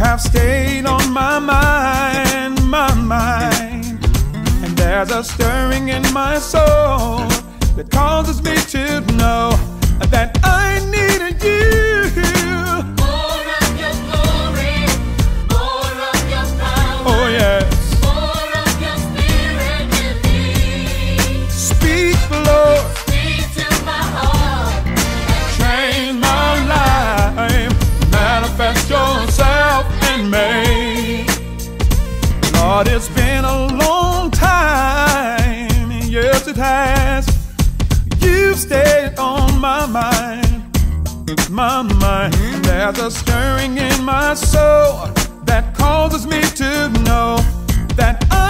have stayed on my mind, my mind. And there's a stirring in my soul that causes me to know that Lord, it's been a long time, yes it has. You've stayed on my mind, my mind. There's a stirring in my soul that causes me to know that I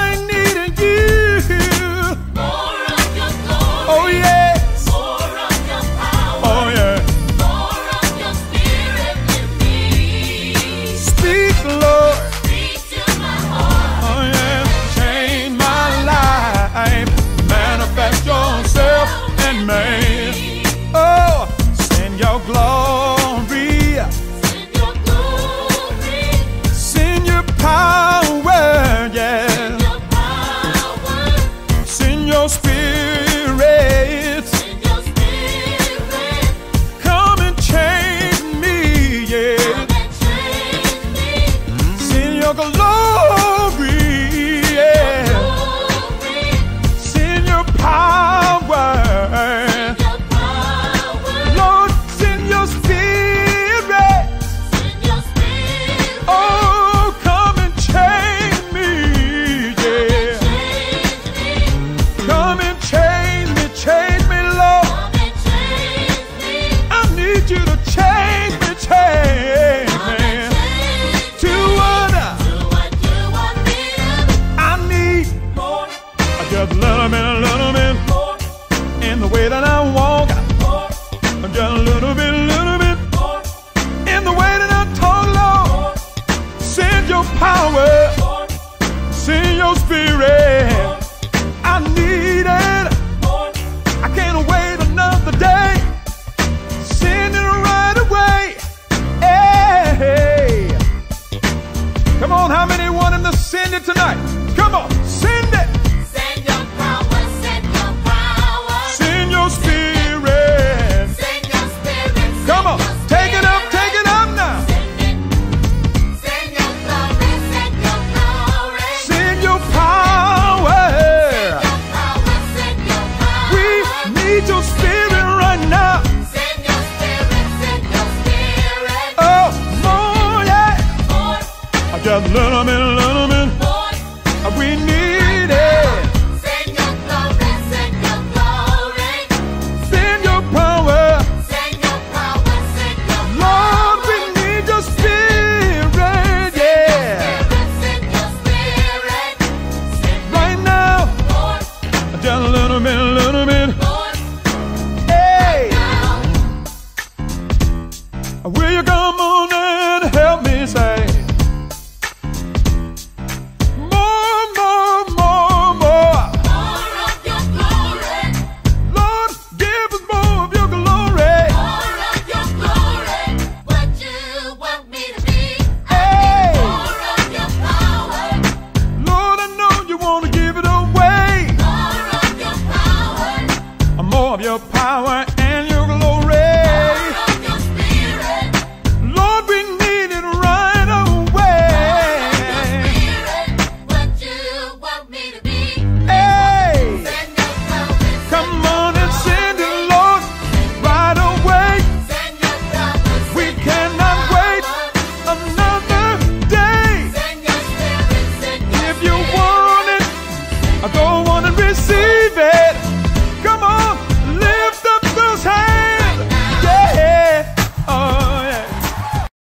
end it tonight. Come on. of your power and your glory. Your Lord, we need it right away. Lord, spirit, hey, come on and send it, Lord, right away. We cannot wait another day. Spirit, if you want it, go